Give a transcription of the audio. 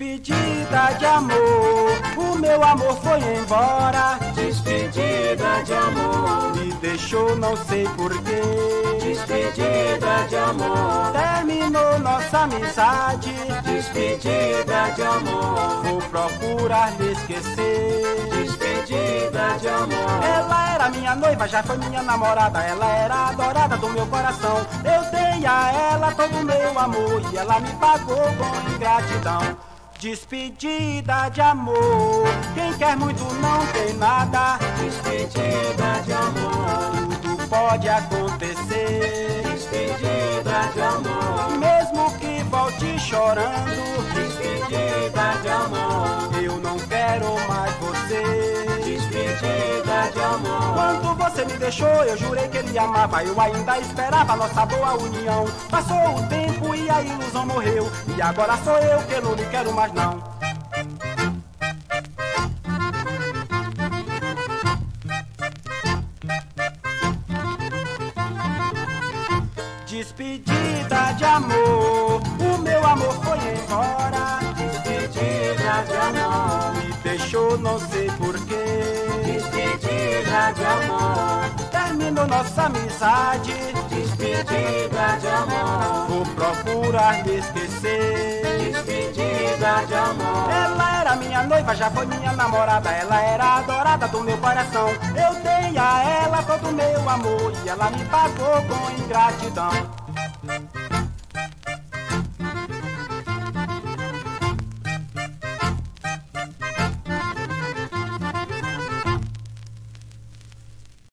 de amor, o meu amor foi embora. Despedida de amor, Me deixou, não sei porquê. despedida de amor, Terminou nossa amizade. despedida de amor, Vou procurar lhe esquecer. despedida de amor. Ela era minha noiva, já foi minha namorada. Ela era adorada do meu coração. Eu dei a ela todo o meu amor e ela me pagou com ingratidão. Despedida de amor, quem quer muito não tem nada. Despedida de amor, Tudo pode acontecer, despedida de amor, mesmo que volte chorando. despedida de amor, Quando você me deixou, eu jurei que ele amava. Eu ainda esperava nossa boa união. Passou o tempo e a ilusão morreu. E agora sou eu que não lhe quero mais, não. Despedida de amor, o meu amor foi embora. Despedida de amor, Me deixou, não sei porquê. Despedida de amor, Terminou nossa amizade. despedida de amor, Vou procurar me esquecer. despedida de amor. Ela era minha noiva, já foi minha namorada. Ela era adorada do meu coração. Eu dei a ela todo o meu amor e ela me pagou com ingratidão.